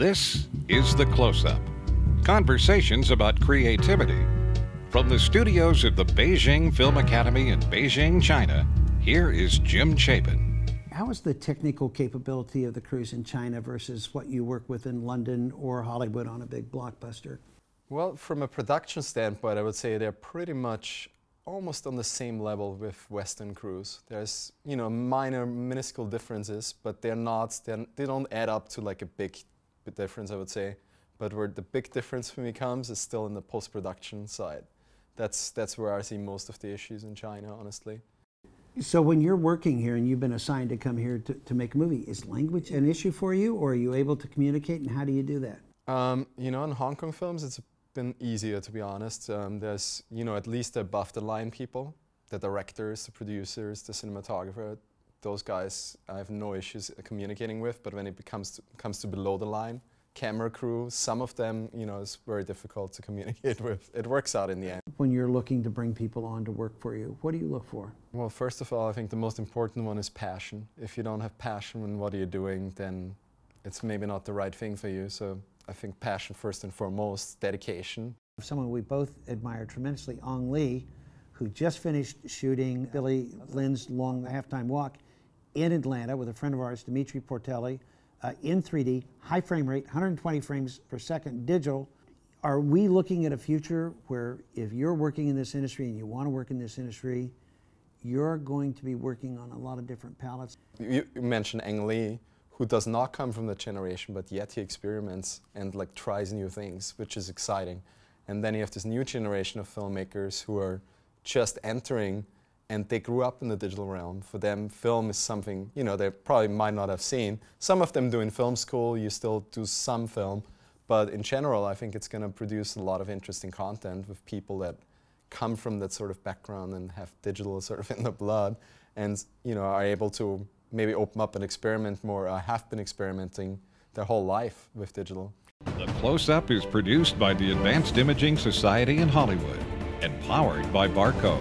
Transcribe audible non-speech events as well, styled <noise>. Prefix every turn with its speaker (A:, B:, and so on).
A: This is The Close Up conversations about creativity. From the studios of the Beijing Film Academy in Beijing, China, here is Jim Chabin.
B: How is the technical capability of the crews in China versus what you work with in London or Hollywood on a big blockbuster?
C: Well, from a production standpoint, I would say they're pretty much almost on the same level with Western crews. There's, you know, minor, minuscule differences, but they're not, they're, they don't add up to like a big difference, I would say. But where the big difference for me comes is still in the post-production side. That's, that's where I see most of the issues in China, honestly.
B: So when you're working here and you've been assigned to come here to, to make a movie, is language an issue for you or are you able to communicate and how do you do that?
C: Um, you know, in Hong Kong films, it's been easier to be honest. Um, there's, you know, at least above the line people, the directors, the producers, the cinematographer, those guys I have no issues communicating with, but when it becomes to, comes to below the line, camera crew, some of them, you know, it's very difficult to communicate <laughs> with. It works out in the end.
B: When you're looking to bring people on to work for you, what do you look for?
C: Well, first of all, I think the most important one is passion. If you don't have passion in what you're doing, then it's maybe not the right thing for you. So I think passion first and foremost, dedication.
B: Someone we both admire tremendously, Ang Lee, who just finished shooting Billy Lynn's Long Halftime Walk in Atlanta with a friend of ours, Demetri Portelli, uh, in 3D, high frame rate, 120 frames per second, digital. Are we looking at a future where if you're working in this industry and you want to work in this industry, you're going to be working on a lot of different palettes?
C: You mentioned Ang Lee, who does not come from that generation, but yet he experiments and like tries new things, which is exciting. And then you have this new generation of filmmakers who are just entering and they grew up in the digital realm. For them, film is something, you know, they probably might not have seen. Some of them do in film school, you still do some film, but in general, I think it's going to produce a lot of interesting content with people that come from that sort of background and have digital <laughs> sort of in the blood and, you know, are able to maybe open up and experiment more, have been experimenting their whole life with digital.
A: The Close Up is produced by the Advanced Imaging Society in Hollywood and powered by Barco.